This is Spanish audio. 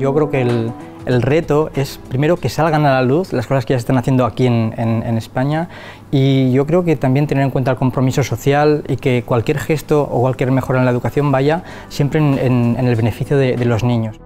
Yo creo que el, el, reto es primero que salgan a la luz las cosas que ya se están haciendo aquí en, en, en, España y yo creo que también tener en cuenta el compromiso social y que cualquier gesto o cualquier mejora en la educación vaya siempre en, en el beneficio de, de los niños.